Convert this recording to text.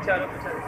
विचारो विचारो